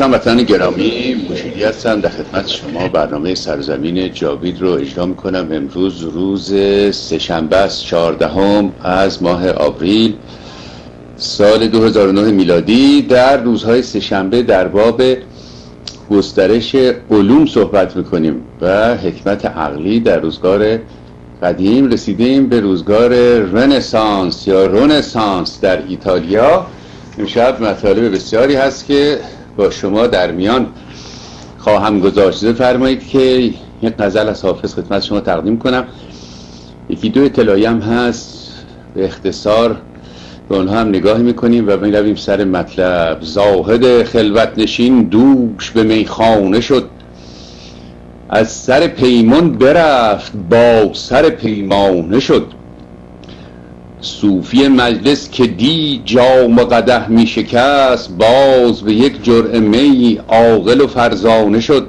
شما وطن گرامی مشیدی هستم در خدمت شما. برنامه سرزمین جاوید رو اجرا می‌کنم. امروز روز سهشنبه است چهاردهم از ماه آوریل سال 2009 میلادی. در روزهای سهشنبه در باب گسترش علوم صحبت می‌کنیم و حکمت عقلی در روزگار قدیم رسیدیم به روزگار رنسانس یا رونسانس در ایتالیا. امشب مطالب بسیاری هست که با شما در میان خواهم گذاشته فرمایید که یک غزل از حافظ خدمت شما تقدیم کنم. یکی دو اطلاعی هم هست. به اختصار به اونها هم نگاه می‌کنیم و می‌رویم سر مطلب. زاهد خلوت نشین دوش به میخانه شد. از سر پیمان برفت با سر پیمانه شد. صوفی مجلس که دی جام و قده می شکست باز به یک جرعه می عاقل و فرزانه شد.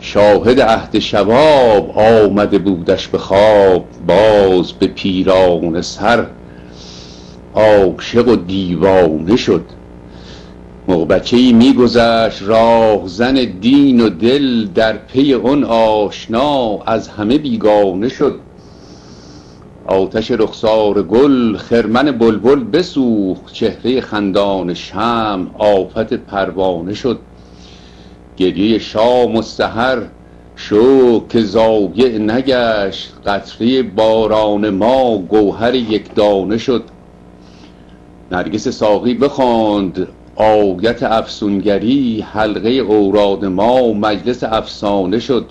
شاهد عهد شباب آمده بودش به خواب باز به پیران سر عاشق و دیوانه شد. موقع ای میگذشت راه زن دین و دل در پی اون آشنا از همه بیگانه شد. آتش رخسار گل خرمن بلبل بسوخت چهره خندان شم آفت پروانه شد. گریه شام و سحر شو که زایع نگشت قطره باران ما گوهر یک دانه شد. نرگس ساقی بخواند آیت افسونگری حلقه اوراد ما مجلس افسانه شد.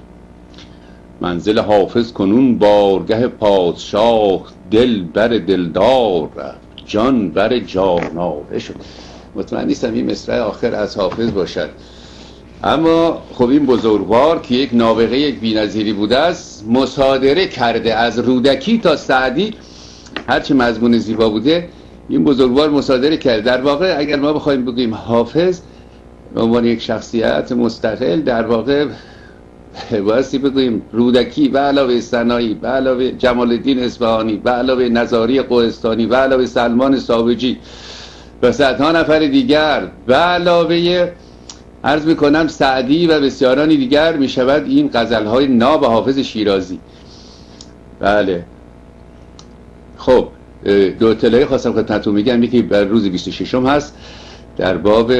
منزل حافظ کنون بارگه پادشاه دل بر دلدار رفت جان بر جانانه شد. مطمئن نیستم این مصرع آخر از حافظ باشد. اما خب این بزرگوار که یک نابغه یک بینظیری بوده است مصادره کرده از رودکی تا سعدی. هرچی مضمون زیبا بوده این بزرگوار مصادره کرده. در واقع اگر ما بخوایم بگیم حافظ به عنوان یک شخصیت مستقل در واقع بایستی بگوییم رودکی و علاوه سنایی و علاوه جمال الدین اصفهانی و علاوه نظاری قوستانی و علاوه سلمان ساوجی و صدها نفر دیگر. و علاوه عرض می‌کنم سعدی و بسیارانی دیگر می‌شود این غزل های ناب حافظ شیرازی. بله. خب دو اطلاعی خواستم خدمتتون میگم یکی بر روز 26 هست در باب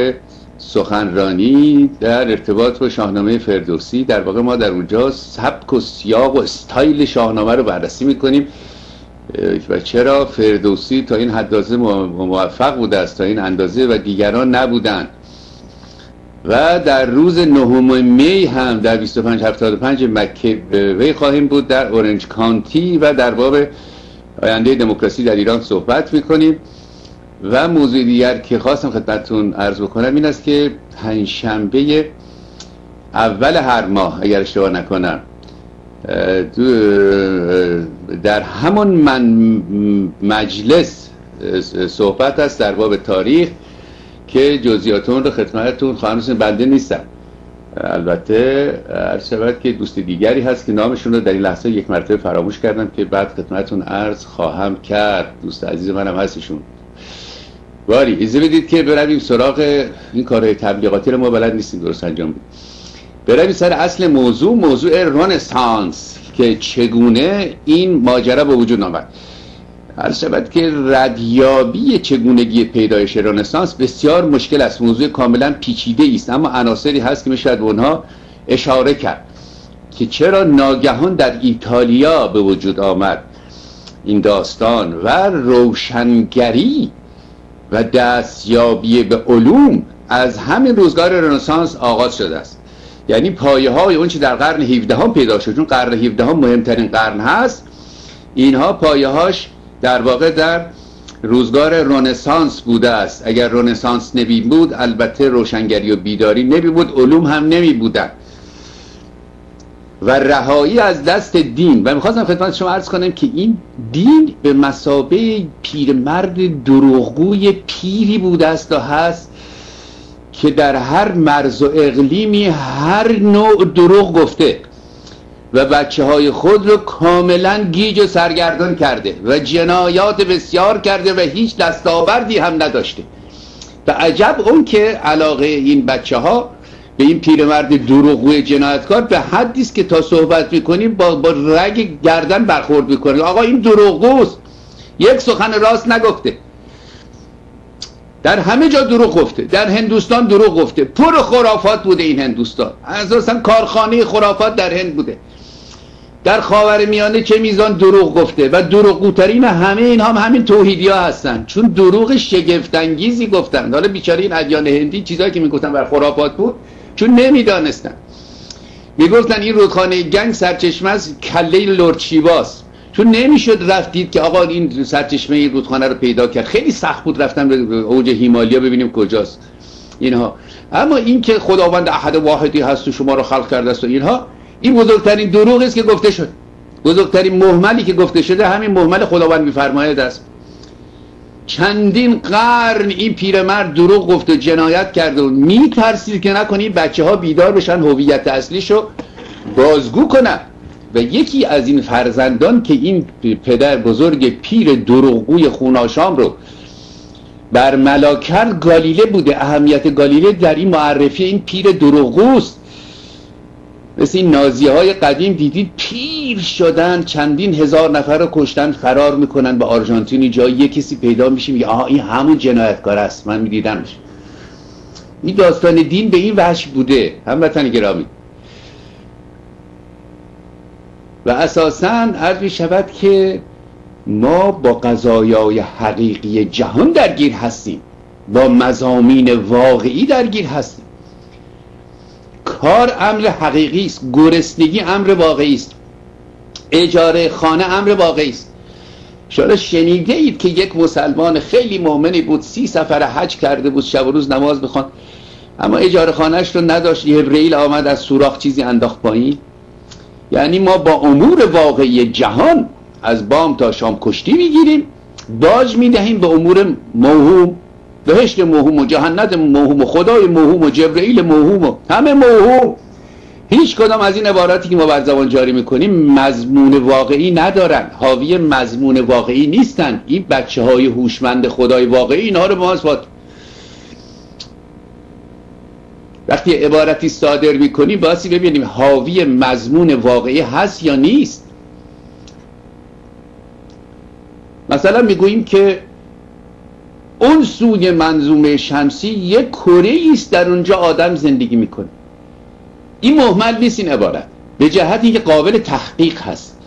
سخنرانی در ارتباط با شاهنامه فردوسی. در واقع ما در اونجا سبک و سیاق و استایل شاهنامه رو بررسی می‌کنیم. و چرا فردوسی تا این حدازه موفق بوده است تا این اندازه و دیگران نبودند و در روز نهم می هم در 2575 مکه وی خواهیم بود در اورنج کانتی و در باب آینده دموکراسی در ایران صحبت می‌کنیم. و موضوع دیگر که خواستم خدمتتون عرض بکنم این است که پنجشنبه اول هر ماه اگر اشتباه نکنم در همون من مجلس صحبت است در باب تاریخ که جزیاتون رو خدمتتون خواهم بنده نیستم. البته عرض شود که دوست دیگری هست که نامشون رو در این لحظه یک مرتبه فراموش کردم که بعد خدمتتون عرض خواهم کرد. دوست عزیز منم هستشون. باری ایزه بدید که برویم سراغ این کارهای تبلیغاتی رو ما بلد نیستیم درست انجام بدیم. برویم سر اصل موضوع موضوع رنسانس که چگونه این ماجرا به وجود آمد. هر شود که ردیابی چگونگی پیدایش رنسانس بسیار مشکل است. موضوع کاملا پیچیده است اما عناصری هست که می‌شود به اونها اشاره کرد که چرا ناگهان در ایتالیا به وجود آمد این داستان و روشنگری و دستیابی به علوم از همین روزگار رنسانس آغاز شده است. یعنی پایه های اون چی در قرن 17 هم پیدا شد. چون قرن 17 هم مهمترین قرن هست اینها پایه هاش در واقع در روزگار رنسانس بوده است. اگر رنسانس نمی بود البته روشنگری و بیداری نمی بود علوم هم نمی بودن. و رهایی از دست دین. و می‌خواستم خدمت شما عرض کنم که این دین به مسابه پیرمرد دروغگوی پیری بوده است و هست که در هر مرز و اقلیمی هر نوع دروغ گفته و بچه های خود رو کاملا گیج و سرگردان کرده و جنایات بسیار کرده و هیچ دستاوردی هم نداشته. به عجب اون که علاقه این بچه ها به این پیرمرد دروغگوی جنایتکار به حدی است که تا صحبت می‌کنیم با, با رگ گردن برخورد می‌کنیم آقا این دروغگوست. یک سخن راست نگفته. در همه جا دروغ گفته. در هندوستان دروغ گفته. پر خرافات بوده این هندوستان. اساسا کارخانه خرافات در هند بوده. در خاور میانه چه میزان دروغ گفته و دروغگوترین همه این هم همین توحیدی ها هستن. چون دروغ شگفتانگیزی گفتن. حالا بیچاره این ادیان هندی چیزایی که می‌گفتن بر خرافات بود چون نمی‌دانستن. می‌گفتن این رودخانه گنگ سرچشمه از کله لورچیواست چون نمی‌شد رفتید که آقا این سرچشمه این رودخانه رو پیدا کرد. خیلی سخت بود رفتن به اوج هیمالیا ببینیم کجاست. اینها. اما این که خداوند احد واحدی هست و شما رو خلق کرده است و اینها این بزرگترین دروغ است که گفته شد. بزرگترین محملی که گفته شده همین محمل خداوند میفرماید است. چندین قرن این پیرمرد دروغ گفت و جنایت کرد و میترسید که نکنی بچه ها بیدار بشن هویت اصلیشو بازگو کنن. و یکی از این فرزندان که این پدر بزرگ پیر دروغگوی خوناشام رو بر ملاکر گالیله بوده اهمیت گالیله در این معرفی این پیر دروغگوست. مثل این نازی های قدیم دیدید پیر شدن چندین هزار نفر رو کشتن فرار می‌کنن به آرژانتینی جایی یه کسی پیدا میشه میگه آها این همون جنایتکار است. من میدیدمش. این داستان دین به این وحش بوده. هموطن گرامی. و اساسا عرض می شود که ما با قضایای حقیقی جهان درگیر هستیم. با مزامین واقعی درگیر هستیم. کار امر حقیقی است. گرسنگی امر واقعی است. اجاره خانه امر واقعی است. شما شنیده اید که یک مسلمان خیلی مؤمنی بود سی سفر حج کرده بود شب و روز نماز بخوان اما اجاره خانهش رو نداشت ریل آمد از سوراخ چیزی انداخت پایین. یعنی ما با امور واقعی جهان از بام تا شام کشتی می‌گیریم. باج می‌دهیم به امور موهوم. بهشت موهوم و جهنت موهوم و خدای موهوم و جبرئیل موهوم و همه موهوم. هیچ کدام از این عباراتی که ما بر زبان جاری می‌کنیم مضمون واقعی ندارن. حاوی مضمون واقعی نیستن. این بچه های هوشمند خدای واقعی اینها رو به ما وقتی عبارتی صادر می‌کنیم باسی ببینیم حاوی مضمون واقعی هست یا نیست. مثلا می‌گوییم که اون سوی منظومه شمسی یک کره است در اونجا آدم زندگی می‌کنه. این محمل نیست این عبارت. به جهتی که قابل تحقیق هست.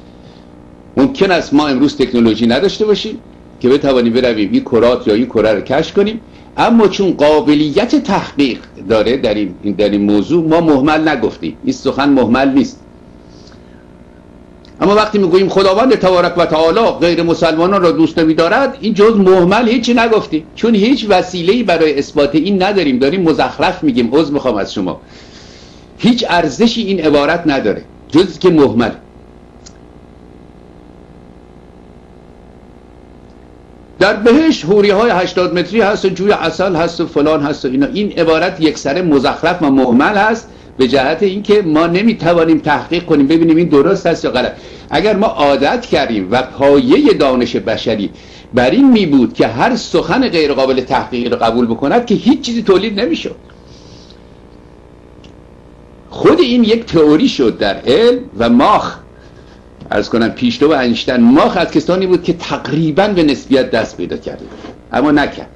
ممکن است ما امروز تکنولوژی نداشته باشیم که بتوانیم برویم این کرات یا این کره رو کشف کنیم. اما چون قابلیت تحقیق داره در این, در این موضوع ما محمل نگفتیم. این سخن محمل نیست. اما وقتی می‌گوییم خداوند تبارک و تعالی غیر مسلمانان را دوست دارد این جز محمل هیچی نگفتیم چون هیچ وسیله‌ای برای اثبات این نداریم داریم مزخرف میگیم. عذر می‌خوام از شما. هیچ ارزشی این عبارت نداره جز که محمل. در بهش حوری های 80 متری هست و جوی اصل هست و فلان هست و اینا. این عبارت یک سر مزخرف و محمل هست. به جهت اینکه ما نمی‌توانیم تحقیق کنیم ببینیم این درست هست یا غلط. اگر ما عادت کردیم و پایه دانش بشری بر این می بود که هر سخن غیر قابل تحقیق رو قبول بکند که هیچ چیزی تولید نمی‌شد. خود این یک تئوری شد در علم و ماخ. از کنم پیشتو و انشتن ماخ از کسانی بود که تقریبا به نسبیت دست پیدا کرده اما نکرد.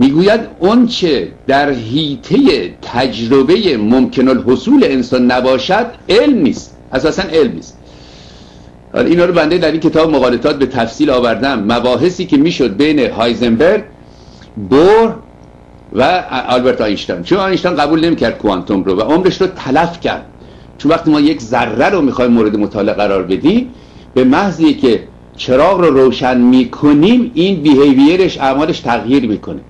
می‌گوید اون چه در حیطه تجربه ممکن الحصول انسان نباشد علم نیست. اساسا علم نیست. حالا اینا رو بنده در این کتاب مقالطات به تفصیل آوردم. مباحثی که می‌شد بین هایزنبرگ بور و آلبرت آینشتاین. چون آینشتاین قبول نمی‌کرد کوانتوم رو و عمرش رو تلف کرد. چون وقتی ما یک ذره رو می‌خوایم مورد مطالعه قرار بدیم به محضی که چراغ رو روشن می‌کنیم این بیهیویرش اعمالش تغییر می‌کنه.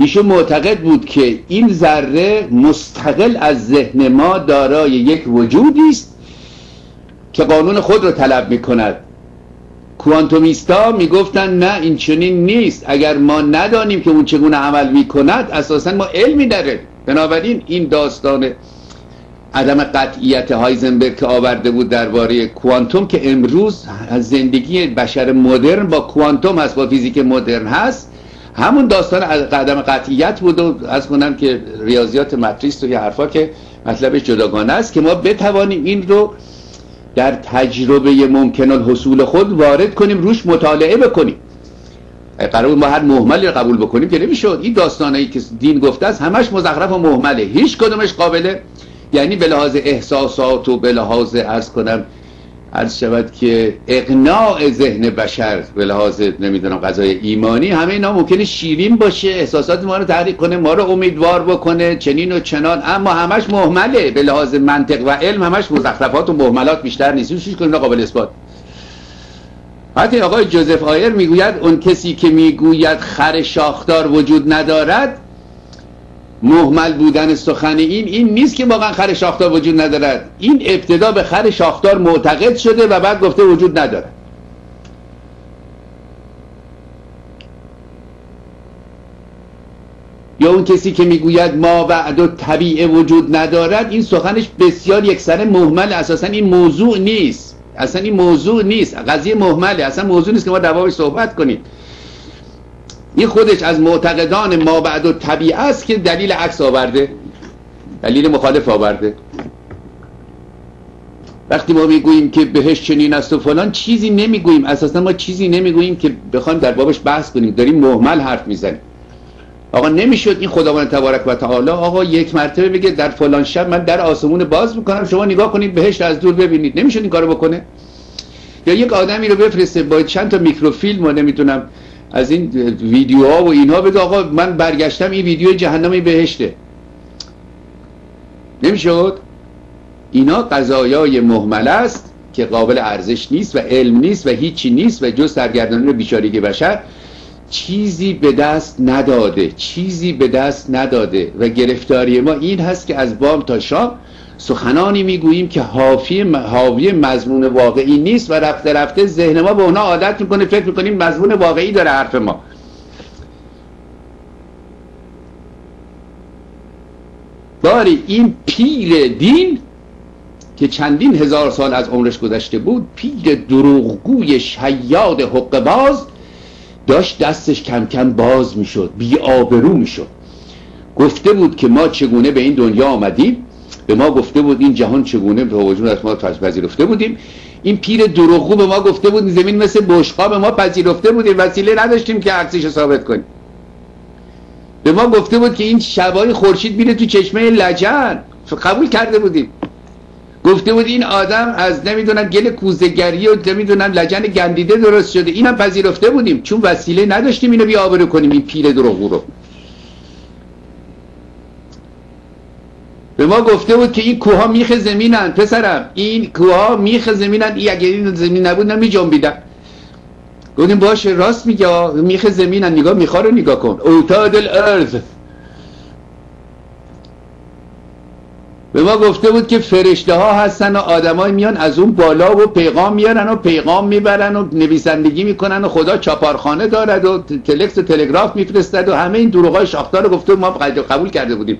ایشون معتقد بود که این ذره مستقل از ذهن ما دارای یک وجودی است که قانون خود رو طلب می‌کند. کوانتومیستا می‌گفتن نه این چنین نیست. اگر ما ندانیم که اون چگونه عمل می‌کند اساسا ما علمی داره بنابراین این داستان عدم قطعیت هایزنبرگ که آورده بود درباره کوانتوم که امروز زندگی بشر مدرن با کوانتوم هست با فیزیک مدرن هست همون داستان عدم قطعیت بود و از کنم که ریاضیات ماتریس و یه حرفا که مطلبش جداگانه است که ما بتوانیم این رو در تجربه ممکن الحصول خود وارد کنیم روش مطالعه بکنیم. قرار ما هر محملی رو قبول بکنیم که نمی‌شد. این داستانایی که دین گفته است همش مزخرف و محمله. هیچ کدومش قابله یعنی به لحاظ احساسات و به لحاظ ارز کنم عرض شود که اقناع ذهن بشر به لحاظ نمی‌دونم غذای ایمانی همه اینا ممکنه شیرین باشه احساسات ما رو تحریک کنه ما رو امیدوار بکنه چنین و چنان. اما همش محمله به لحاظ منطق و علم همش مزخرفات و محملات بیشتر نیست. هیچ کنیم قابل اثبات. حتی آقای جوزف آیر می‌گوید اون کسی که می‌گوید خر شاخدار وجود ندارد محمل بودن سخن این این نیست که واقعا خر شاخدار وجود ندارد. این ابتدا به خر شاخدار معتقد شده و بعد گفته وجود ندارد. یا اون کسی که می‌گوید ما بعد و طبیعه وجود ندارد این سخنش بسیار یکسره محمل. اساسا این موضوع نیست. اصلا این موضوع نیست. قضیه محمله. اصلا موضوع نیست که ما دوابش صحبت کنیم. این خودش از معتقدان ما بعد و طبیعه است که دلیل عکس آورده. دلیل مخالف آورده. وقتی ما می‌گوییم که بهش چنین است و فلان چیزی نمی‌گوییم. اساسا ما چیزی نمی‌گوییم که بخوایم در بابش بحث کنیم. داریم محمل حرف می‌زنیم. آقا نمی‌شد این خداوند تبارک و تعالی آقا یک مرتبه بگه در فلان شب من در آسمون باز می‌کنم شما نگاه کنید بهش از دور ببینید. نمی‌شد این کارو بکنه. یا یک آدمی رو بفرسته با چند تا میکروفیلم و نمی‌دونم از این ویدیوها و اینها بگه آقا من برگشتم این ویدیو جهنم بهشته. نمی‌شد؟ اینا قضایای محمل است که قابل ارزش نیست و علم نیست و هیچی نیست و جز سرگردانی بیچارگی بشر. چیزی به دست نداده چیزی به دست نداده و گرفتاری ما این هست که از بام تا شام سخنانی می‌گوییم که حاوی حاوی مضمون واقعی نیست و رفته رفته ذهن ما به اونا عادت می‌کنه فکر می‌کنیم مضمون واقعی داره حرف ما. باری این پیر دین که چندین هزار سال از عمرش گذشته بود پیر دروغگوی شیاد حق باز داشت دستش کم کم باز می‌شد بی آبرو می‌شد. گفته بود که ما چگونه به این دنیا آمدیم؟ به ما گفته بود این جهان چگونه به وجود از ما پذیرفته بودیم. این پیر دروغگو به ما گفته بود زمین مثل بشقا ما پذیرفته بودیم. وسیله نداشتیم که عکسش ثابت کنیم. به ما گفته بود که این شبای خورشید میره تو چشمه لجن. قبول کرده بودیم. گفته بود این آدم از نمی‌دونم گل کوزگری و نمی‌دونم لجن گندیده درست شده. اینم پذیرفته بودیم. چون وسیله نداشتیم اینو بی کنیم این پیر دروغگو رو. به ما گفته بود که این کوها میخ زمینن پسرم. این کوها میخ زمینن. این اگه این زمین نبود نمی جنبیدن گفتیم باشه راست میگه میخ زمینن. نگاه میخا رو نگاه کن. اوتاد الارض. به ما گفته بود که فرشته ها هستن و آدمای میان از اون بالا و پیغام میارن و پیغام می‌برن و نویسندگی می‌کنن و خدا چاپارخانه دارد و تلکس و تلگراف میفرستد و همه این دروغای شاختار رو گفته ما قبول کرده بودیم.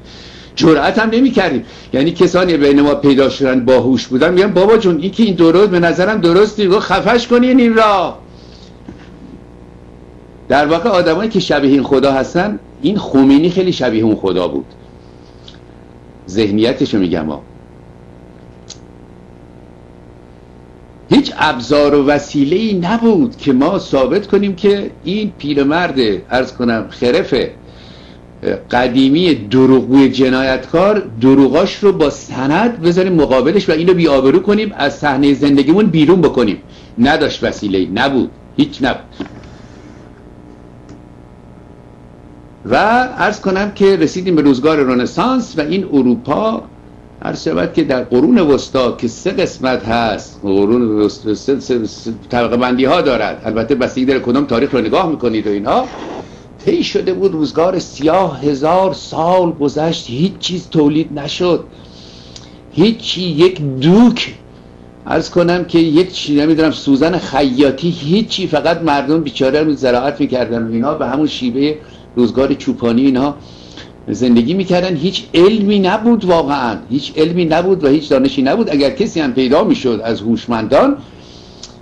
جرأت هم نمی کردیم یعنی کسانی بین ما پیدا شدن باهوش بودن میگن بابا جون این که این درست به نظرم درستی. گفت خفش کنین این را در واقع آدمایی که شبیه این خدا هستن این خومینی خیلی شبیه اون خدا بود. ذهنیتشو میگم ها هیچ ابزار و وسیله ای نبود که ما ثابت کنیم که این پیرمرد ارز کنم خرفه. قدیمی دروغگوی جنایتکار دروغاش رو با سند بذاریم مقابلش و اینو بیابرو کنیم از صحنه زندگیمون بیرون بکنیم. نداشت وسیله نبود هیچ نبود. و عرض کنم که رسیدیم به روزگار رنسانس و این اروپا هر شود که در قرون وسطا که سه قسمت هست قرون طبقه بندی ها دارد. البته بستگی داره کدام تاریخ رو نگاه می‌کنید و اینها. طی شده بود روزگار سیاه هزار سال گذشت هیچ چیز تولید نشد. هیچی یک دوک. از کنم که یک چی نمی‌دونم سوزن خیاطی هیچی فقط مردم بیچاره رو زراعت می‌کردن و اینا به همون شیوه روزگار چوپانی اینا زندگی می‌کردن. هیچ علمی نبود واقعا. هیچ علمی نبود و هیچ دانشی نبود. اگر کسی هم پیدا می‌شد از هوشمندان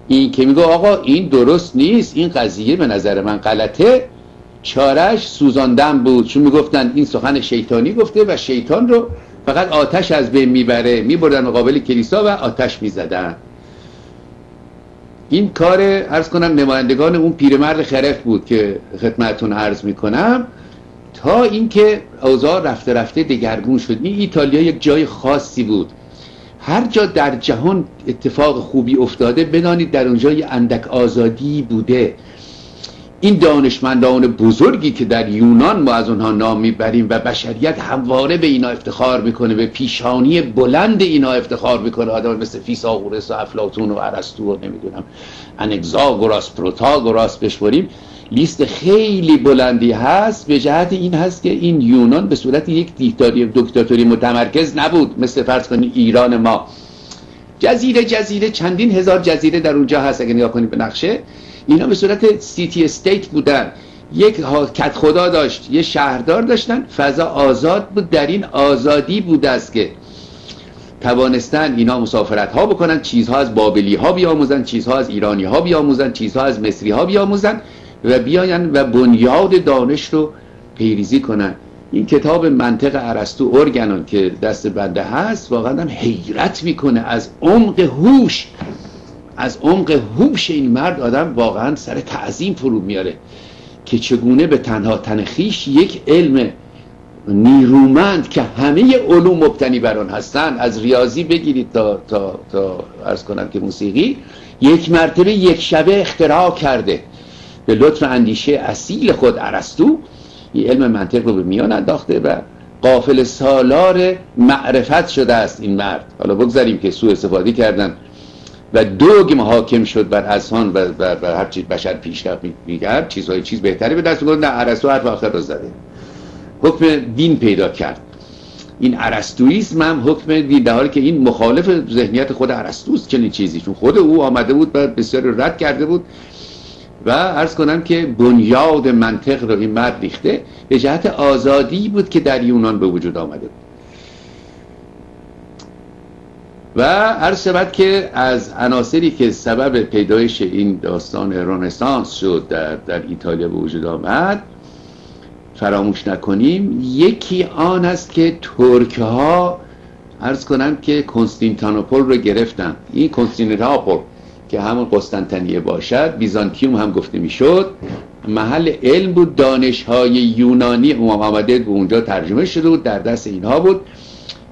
این که میگه آقا این درست نیست این قضیه به نظر من غلطه. چارش سوزاندن بود چون می‌گفتن این سخن شیطانی گفته و شیطان رو فقط آتش از بین می‌بره میبردن مقابل کلیسا و آتش می‌زدن. این کار ارز کنم نمایندگان اون پیرمرد خرف بود که خدمتون عرض می‌کنم. تا اینکه اوضاع رفته رفته دگرگون شد. این ایتالیا یک جای خاصی بود. هر جا در جهان اتفاق خوبی افتاده بدانید در اونجا یه اندک آزادی بوده. این دانشمندان بزرگی که در یونان ما از اونها نام می‌بریم و بشریت همواره به اینا افتخار می‌کنه به پیشانی بلند اینا افتخار می‌کنه. آدم مثل فیساغورس و افلاطون و ارسطو و نمی‌دونم. آناکساگوراس پروتاگوراس بشمریم لیست خیلی بلندی هست. به جهت این هست که این یونان به صورت یک دیکتاتوری دیکتاتوری متمرکز نبود. مثل فرض کنید ایران ما. جزیره جزیره چندین هزار جزیره در اونجا هست. اگه نگاه کنید به نقشه. اینا به صورت سیتی استیت بودن. یک کت خدا داشت یه شهردار داشتن. فضا آزاد بود در این آزادی بود است که توانستن اینا مسافرت ها بکنن چیزها از بابلی ها بیاموزن چیزها از ایرانی ها بیاموزن چیزها از مصری ها بیاموزن و بیاین و بنیاد دانش رو پیریزی کنن. این کتاب منطق ارسطو ارگنون که دست بنده هست واقعا هم حیرت می‌کنه از عمق هوش از عمق هوش این مرد آدم واقعا سر تعظیم فرو میاره که چگونه به تنها تنخیش یک علم نیرومند که همه علوم مبتنی بر آن هستن از ریاضی بگیرید تا تا تا عرض کنم که موسیقی یک مرتبه یک شبه اختراع کرده. به لطف اندیشه اصیل خود ارسطو این علم منطق رو به میان انداخته و قافل سالار معرفت شده است این مرد. حالا بگذاریم که سوء استفاده کردن. و دوگم حاکم شد بر اذهان و بر هر چیز بشر پیشرفت میگرد چیزهای چیز بهتری به دست میگرد نه ارسطو حرف آخر رو زده. حکم دین پیدا کرد. این ارسطویسم هم حکم دین در حالی که این مخالف ذهنیت خود ارسطوست چنین چیزی. چون خود او آمده بود و بسیار رد کرده بود. و ارز کنم که بنیاد منطق رو این مرد ریخته. به جهت آزادی بود که در یونان به وجود آمده بود. و هر شود که از عناصری که سبب پیدایش این داستان رنسانس شد در, در ایتالیا به وجود آمد فراموش نکنیم یکی آن است که ترک ها ارز کنم که کنستینتانوپول رو گرفتن. این کنستینتانوپول که همون قسطنطنیه باشد بیزانتیوم هم گفته می‌شد محل علم بود دانش های یونانی آمده به اونجا ترجمه شده بود در دست اینها بود.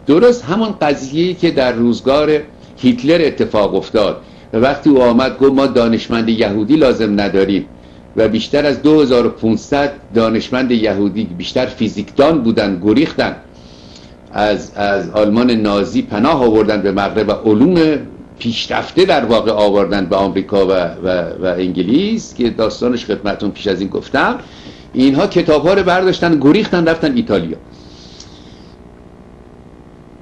درست همون قضیه که در روزگار هیتلر اتفاق افتاد. و وقتی او آمد گفت ما دانشمند یهودی لازم نداریم. و بیشتر از 2500 دانشمند یهودی بیشتر فیزیکدان بودن گریختن از, از آلمان نازی پناه آوردن به مغرب و علوم پیشرفته در واقع آوردن به آمریکا و, و, و انگلیس که داستانش خدمتون پیش از این گفتم. اینها کتاب ها رو برداشتن گریختن رفتن ایتالیا.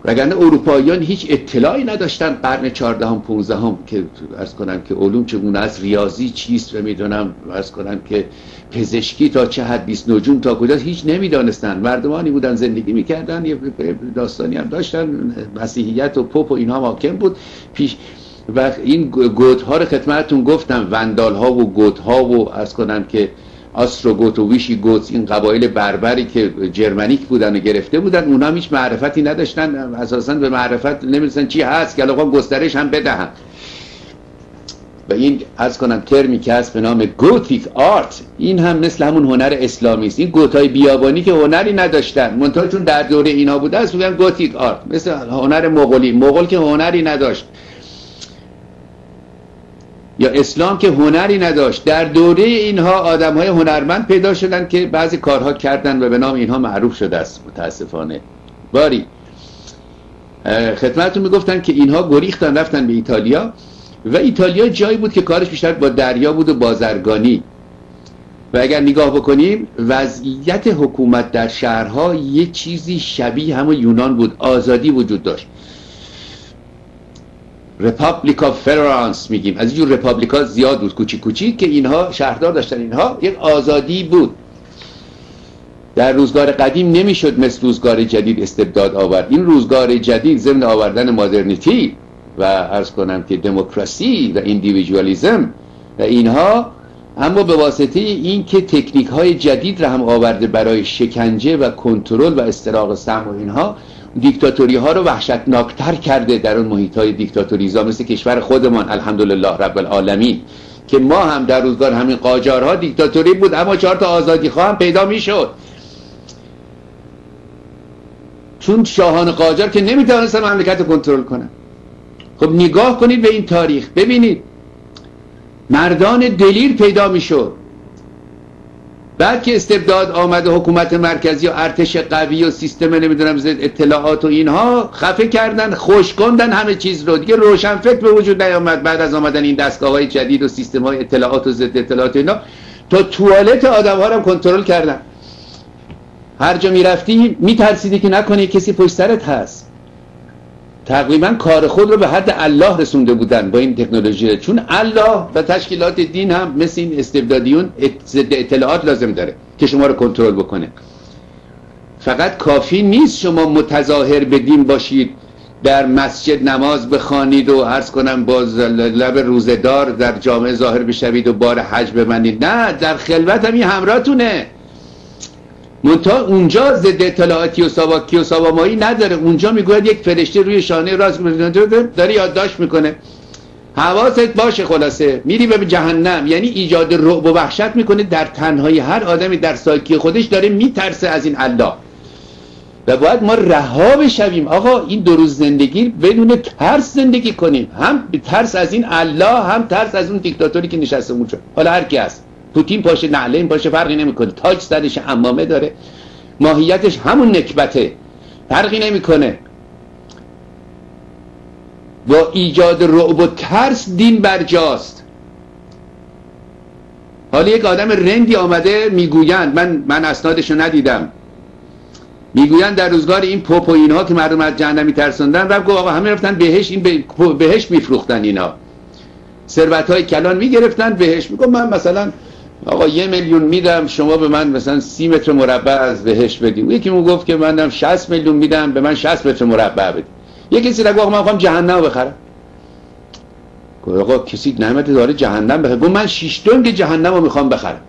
وگرنه اروپاییان هیچ اطلاعی نداشتن قرن 14 هم 15 هم که ارز کنم که علوم چگونه از ریاضی چیست و می‌دونم ارز کنم که پزشکی تا چه حد 20 نجوم تا کجا هیچ نمی‌دانستن. مردمانی بودن زندگی می‌کردن یه داستانی هم داشتن مسیحیت و پوپ و اینها حاکم بود. پیش و این گوت ها رو خدمتتون گفتم وندال ها و گوت ها و ارز کنم که آستروگوت و ویشی گوت این قبایل بربری که جرمنیک بودن و گرفته بودن اونا هیچ معرفتی نداشتن. اساسا به معرفت نمی‌دونستن چی هست که الان گسترش هم بدهن. و این از کنم ترمی که هست به نام گوتیک آرت. این هم مثل همون هنر اسلامی است. این گوتای بیابانی که هنری نداشتن. منتها چون در دوره اینا بوده است میگن گوتیک آرت. مثل هنر مغولی. مغول که هنری نداشت. یا اسلام که هنری نداشت. در دوره اینها آدم های هنرمند پیدا شدن که بعضی کارها کردن و به نام اینها معروف شده است. متاسفانه. باری. خدمتتون می‌گفتن که اینها گریختن رفتن به ایتالیا و ایتالیا جایی بود که کارش بیشتر با دریا بود و بازرگانی. و اگر نگاه بکنیم وضعیت حکومت در شهرها یه چیزی شبیه همه یونان بود. آزادی وجود داشت. رپابلیکا فرانس میگیم. از اینجور رپابلیکا زیاد بود کوچیک کوچیک که اینها شهردار داشتن. اینها یک آزادی بود. در روزگار قدیم نمی‌شد مثل روزگار جدید استبداد آورد. این روزگار جدید ضمن آوردن مدرنیتی و ارز کنم که دموکراسی و ایندیویدوالیزم و اینها اما به واسطه این که تکنیک های جدید را هم آورده برای شکنجه و کنترل و استراق سم و اینها دیکتاتوری ها رو وحشتناکتر کرده در اون محیط های دیکتاتوریزا مثل کشور خودمان الحمدلله رب العالمین که ما هم در روزگار همین قاجارها دیکتاتوری بود اما چهار تا آزادی خواهم پیدا می‌شد. چون شاهان قاجار که نمی‌توانستن مملکت رو کنترل کنن. خب نگاه کنید به این تاریخ. ببینید مردان دلیر پیدا می‌شد. بعد که استبداد آمده حکومت مرکزی و ارتش قوی و سیستم نمی‌دونم اطلاعات و اینها خفه کردن خوش کندن همه چیز رو. دیگه روشن فکر به وجود نیامد. بعد از آمدن این دستگاه های جدید و سیستم های اطلاعات و ضد اطلاعات اینا تا توالت آدم ها رو کنترل کردن. هر جا می‌رفتی میترسیدی که نکنی کسی پشت سرت هست. تقریبا کار خود رو به حد الله رسونده بودن با این تکنولوژی. چون الله و تشکیلات دین هم مثل این استبدادیون ضد اطلاعات لازم داره که شما رو کنترل بکنه. فقط کافی نیست شما متظاهر به دین باشید در مسجد نماز بخوانید و عرض کنم باز لب روزدار در جامعه ظاهر بشوید و بار حج ببندید. نه در خلوت هم این همراهتونه. منتها اونجا ضد اطلاعاتی و ساواکی و سوامایی نداره. اونجا می‌گوید یک فرشته روی شانه راست داره یادداشت می‌کنه. حواست باشه خلاصه. میری به جهنم. یعنی ایجاد رعب و وحشت می‌کنه. در تنهایی هر آدمی در ساکی خودش داره میترسه از این الله. و باید ما رها بشویم. آقا این دو روز زندگی بدون ترس زندگی کنیم. هم ترس از این الله هم ترس از اون دیکتاتوری که نشسته اونجا حالا هر کی هست. پوتین پاشه این پاشه فرقی نمی‌کنه. تاج سرش امامه داره. ماهیتش همون نکبته. فرقی نمی‌کنه. با ایجاد رعب و ترس دین برجاست. حالا یک آدم رندی آمده می‌گویند من من اسنادشو ندیدم. می‌گویند در روزگار این پوپ و اینها که مردم از جهنم میترسوندن رفت گفت آقا همه رفتن بهش این بهش میفروختن اینا. ثروت های کلان می‌گرفتن بهش میگم من مثلا آقا یه میلیون میدم شما به من مثلا سی متر مربع از بهش بدیم یکی مون گفت که منم 60 میلیون میدم به من 60 متر مربع بدیم یکی کسی گفت من می‌خوام جهنم بخرم. گفت آقا کسی نعمت داره جهنم بخره. گفت من 6 دنگ جهنم رو می‌خوام بخرم.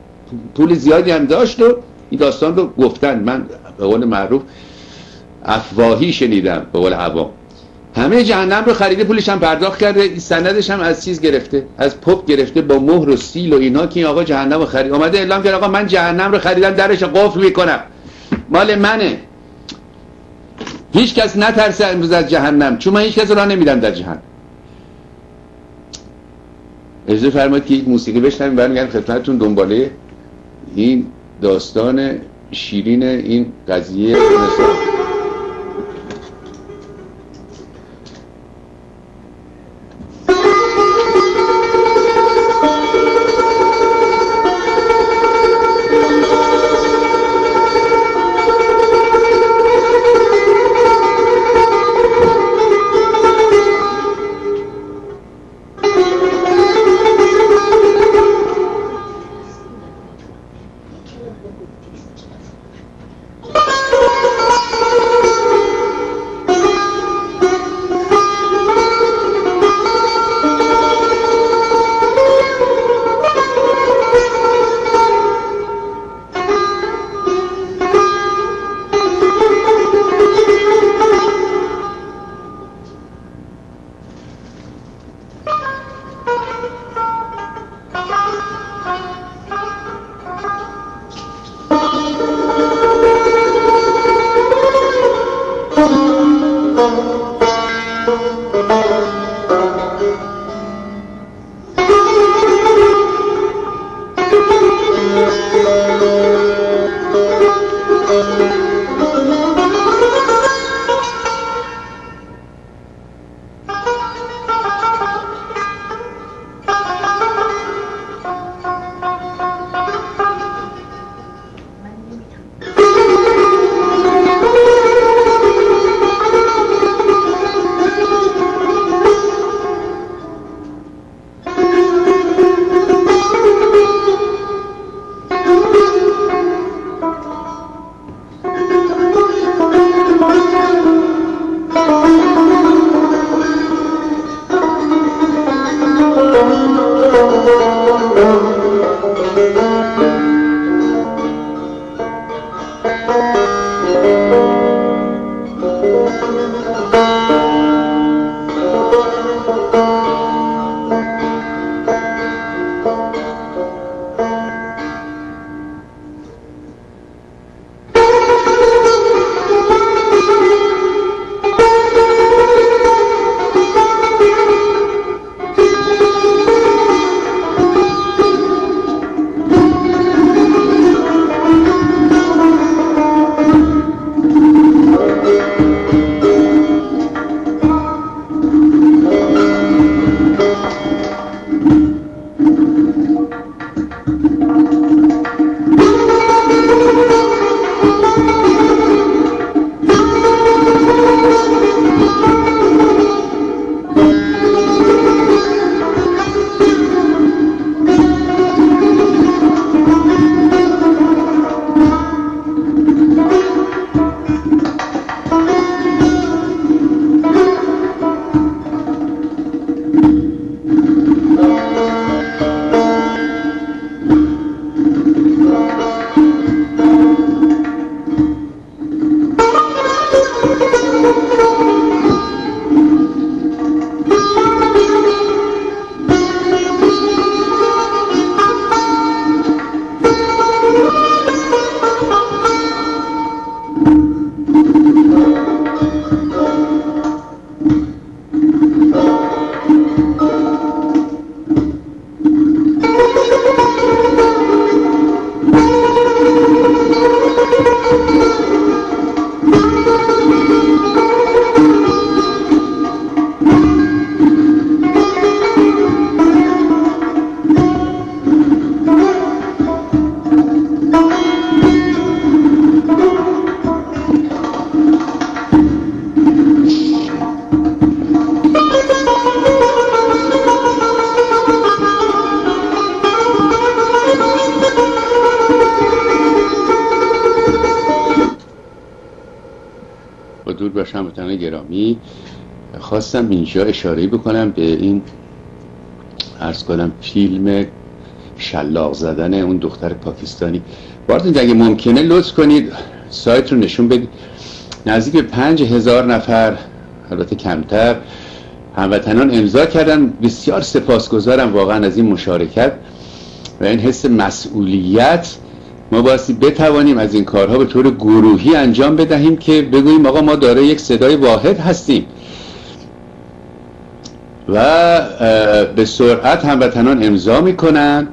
پول زیادی هم داشت و این داستان رو گفتن. من به قول معروف افواهی شنیدم به قول عوام. همه جهنم رو خریده پولش هم پرداخت کرده سندش هم از چیز گرفته از پپ گرفته با مهر و سیل و اینا که این آقا جهنم رو خرید. اومده اعلام کرد آقا من جهنم رو خریدم درش قفل می‌کنم. مال منه. هیچ کس نترسه امروز از جهنم چون من هیچ کس را نمیدم در جهنم. اجازه فرمایید که یک موسیقی بشنویم برمیگردم خدمتتون دنباله این داستان شیرین این قضیه. خواستم اینجا اشاره بکنم به این ارز کنم فیلم شلاق زدن اون دختر پاکستانی. باردین اگه ممکنه لطف کنید سایت رو نشون بدید. نزدیک پنج هزار نفر البته کمتر هموطنان امضا کردن. بسیار سپاسگزارم واقعا از این مشارکت و این حس مسئولیت. ما بایستی بتوانیم از این کارها به طور گروهی انجام بدهیم که بگوییم آقا ما داره یک صدای واحد هستیم. و به سرعت هموطنان امضا می‌کنن.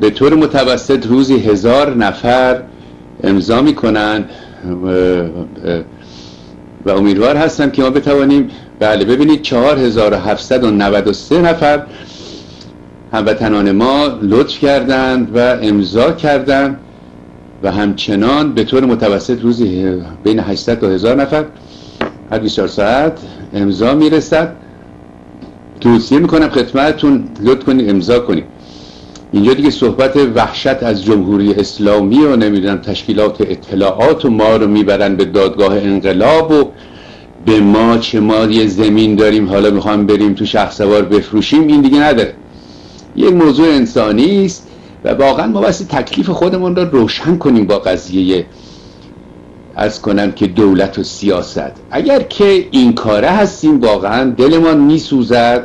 به طور متوسط روزی هزار نفر امضا می‌کنن. و امیدوار هستم که ما بتوانیم بله ببینید 4793 نفر هموطنان ما لطف کردند و امضا کردند و همچنان به طور متوسط روزی بین 800 تا 1000 نفر هر 24 ساعت امضا می‌رسد. توصیه می‌کنم خدمتتون لطف کنید امضا کنید اینجا دیگه صحبت وحشت از جمهوری اسلامی و نمی‌دونم تشکیلات اطلاعات و ما رو می‌برن به دادگاه انقلاب و به ما چه ما یه زمین داریم حالا می‌خوام بریم تو شخصوار بفروشیم این دیگه نداره. یک موضوع انسانی است و واقعا ما باید تکلیف خودمون رو روشن کنیم با قضیه از کنم که دولت و سیاست. اگر که این کاره هستیم واقعا دلمان میسوزد.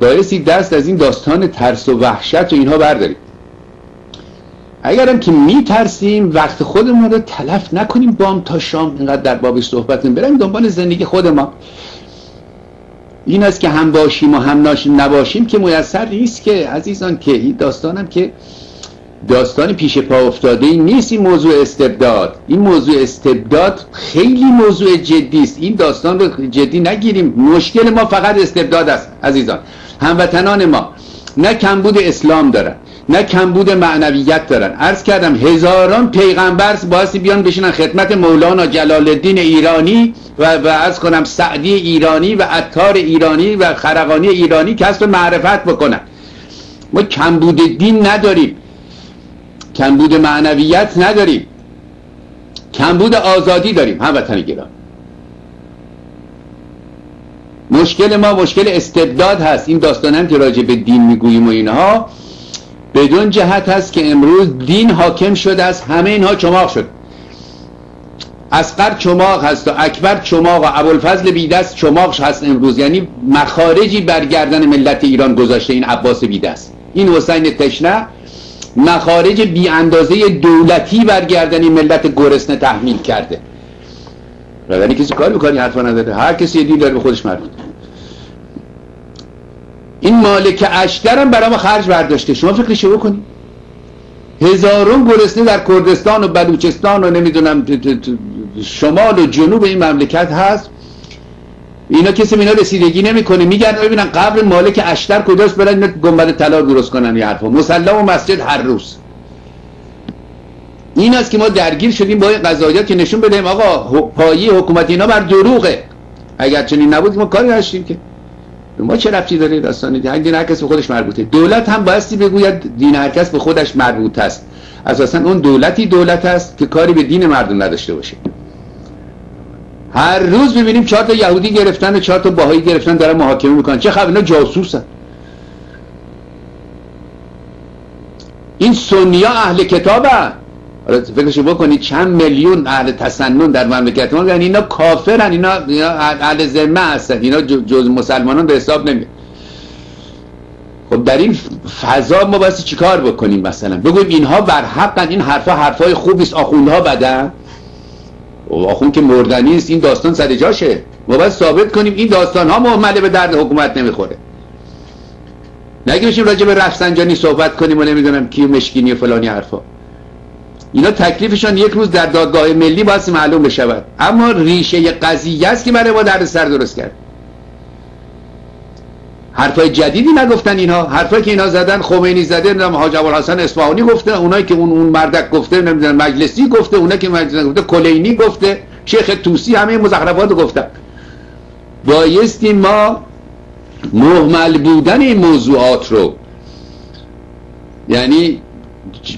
بایستی دست از این داستان ترس و وحشت و اینها برداریم. اگرم که میترسیم وقت خودمون رو تلف نکنیم بام تا شام. اینقدر در بابش صحبت بریم دنبال زندگی خود ما این است که هم باشیم و هم نباشیم که میسر نیست که عزیزان که این داستانم که داستان پیش پا افتاده ای نیست این موضوع استبداد. این موضوع استبداد خیلی موضوع جدی است. این داستان رو جدی نگیریم. مشکل ما فقط استبداد است عزیزان. هموطنان ما نه کمبود اسلام دارن نه کمبود معنویت دارن. عرض کردم هزاران پیغمبر باعث بیان بشینن خدمت مولانا جلال الدین ایرانی و, و از کنم سعدی ایرانی و عطار ایرانی و خرقانی ایرانی کسب معرفت بکنن. ما کمبود دین نداریم. کمبود معنویت نداریم. کمبود آزادی داریم. هموطن گران مشکل ما مشکل استبداد هست. این داستان هم که راجع به دین می‌گوییم و اینها بدون جهت هست که امروز دین حاکم شده است. همه اینها چماق شد. اسقر چماق هست و اکبر چماق و ابوالفضل بیدست چماق هست امروز. یعنی مخارجی برگردن ملت ایران گذاشته این عباس بیدست. این حسین تشنه مخارج بی اندازه دولتی برگردن این ملت گرسنه تحمیل کرده. یعنی کسی کار می‌کنی حرفا نداره هر کسی یه دین داره به خودش مربوط. این مالک اشترم برای ما خرج برداشته. شما فکرشو بکنید هزارون گرسنه در کردستان و بلوچستان و نمی‌دونم شمال و جنوب این مملکت هست. اینا کسی اینا رسیدگی نمی‌کنه. میگن ببینن قبر مالک اشتر کجاست برن گنبد طلا درست کنن یه حرفا. مسلم و مسجد هر روز. این است که ما درگیر شدیم با قضایات که نشون بدهیم آقا پایی حکومت اینا بر دروغه. اگر چنین نبود ما کاری نداشتیم که. ما چه رفتی داره داستان؟ دین دین هر کس به خودش مربوطه. دولت هم بایستی بگوید دین هر کس به خودش مربوط است. اساسا اون دولتی دولت است که کاری به دین مردم نداشته باشه. هر روز ببینیم چهار تا یهودی گرفتن و چهار تا باهایی گرفتن دارن محاکمه می‌کنن. چه خبر؟ اینا جاسوسن. این سنیا اهل کتابن فکرشو بکنید چند میلیون اهل تسنن در مملکت ما یعنی اینا کافرن. اینا, اهل ذمه هستن. اینا جز مسلمانان به حساب نمیاد. خب در این فضا ما باید چیکار بکنیم مثلا؟ بگویم اینها بر حقن. این حرفا حرفای خوبی است آخوندها بدن. آخوند که مردنی است این داستان سر جاشه. ما باید ثابت کنیم این داستان ها محمله به درد حکومت نمی‌خوره. نگه بشیم راجع به رفسنجانی صحبت کنیم و نمی‌دونم کی مشکینی و فلانی حرفا. اینا تکلیفشان یک روز در دادگاه ملی باید معلوم بشود. اما ریشه قضیه است که برای ما در سر درست کرد. حرفای جدیدی نگفتن اینها. حرفایی که اینا زدن خمینی زده نمی‌دونم حاج ابوالحسن اصفهانی گفته اونایی که اون اون مردک گفته نمی‌دونم مجلسی گفته اونایی که مجلسی گفته کلینی گفته شیخ توسی همه مزخرفات گفتن. بایستی ما محمل بودن این موضوعات رو یعنی